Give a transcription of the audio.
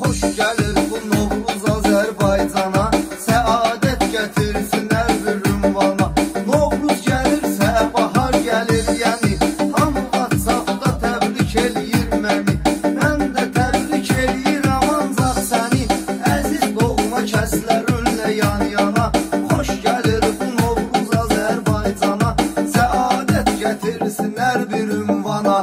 xoş gəlir bu Novruz Azərbaycana Səadət gətirsin əzr ünvana Novruz gəlirsə bahar gəlir yəni Hamı WhatsApp-da təbrik eləyir məni Mən də təbrik eləyirəm ancaq səni Əziz doğma kəslər ünlə yan yana. Xoş gəlir bu Novruz Azərbaycana Səadət gətirsin hər bir ünvana.